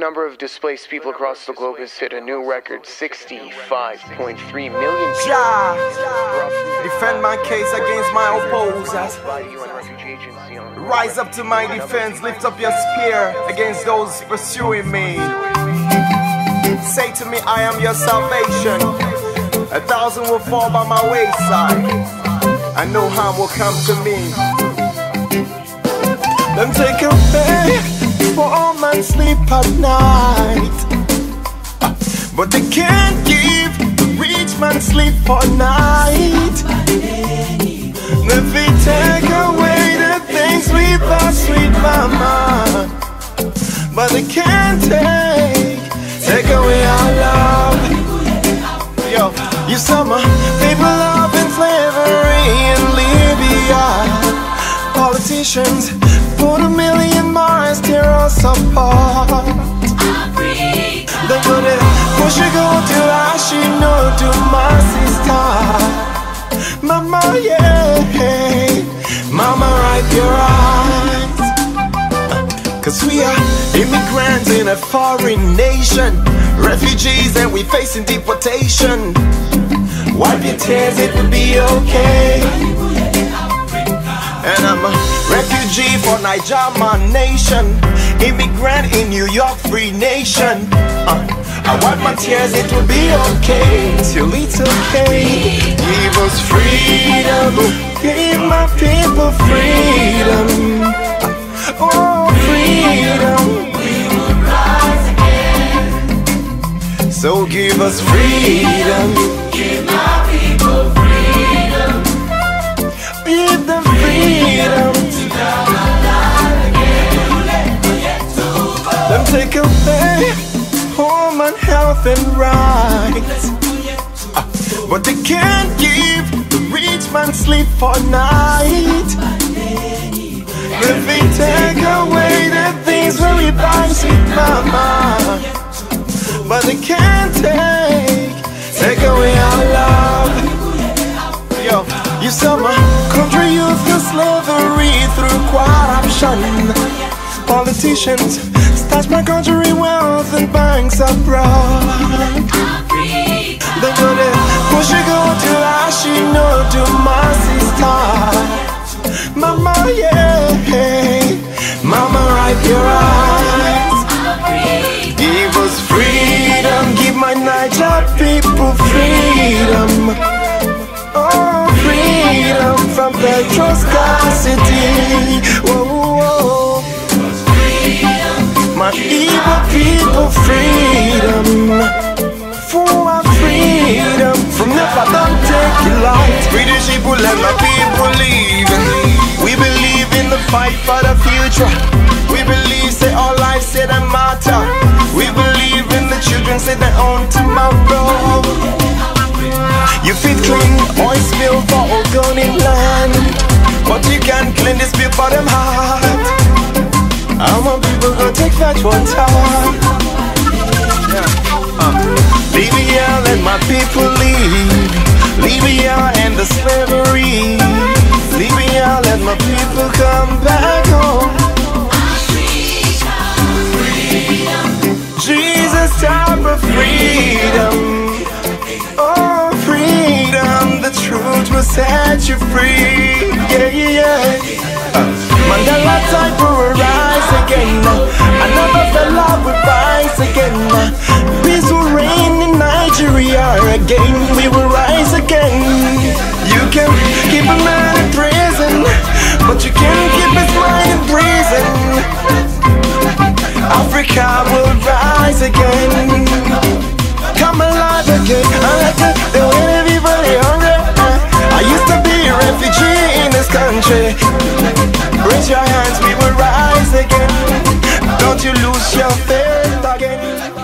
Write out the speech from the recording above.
number of displaced people across the globe has hit a new record 65.3 million Jah, defend my case against my opposers. Rise up to my defense, lift up your spear against those pursuing me. Say to me, I am your salvation. A thousand will fall by my wayside, and no harm will come to me. Them take a bed man sleep at night. But they can't give the rich man sleep for night. If they take away the things we thought sweet mama, but they can't a foreign nation, refugees, and we facing deportation. Wipe your tears, it will be okay. And I'm a refugee for Niger, my nation. Immigrant in New York, free nation. Uh, I wipe my tears, it will be okay. Till it's okay. Give us freedom. Give my people freedom. Us freedom. Give my people freedom. Give them freedom. Them take away human health and rights. Ah, But they can't give the rich man sleep for night. If they take away the things where we buy mama. But they can't take, you my country youth to slavery through corruption. Politicians stash my country wealth in banks abroad. They gonna push you go to Ashi, no to my sister. Mama, yeah, Mama, wipe your eyes. Give us freedom, give my Niger people freedom. From petrol scarcity. Whoa, whoa. My evil people freedom. For our freedom from never done take your life. British people let my people leave. We believe in the fight for the future. We believe say all life say that matter. We believe in the children say their own tomorrow. You fit clean oil spill for organic land, but you can't clean this spill for them heart. How my people gonna take that one time? Yeah. Uh. Libya, let my people leave. Set you free. Yeah, yeah, yeah. Uh, Mandela time will rise again. Another Fela will rise again. Peace will reign in Nigeria again. We will rise again. You can keep a man in prison, but you can't keep his mind in prison. Africa will rise again. Come alive again. I like it country. Raise your hands, we will rise again. Don't you lose your faith again.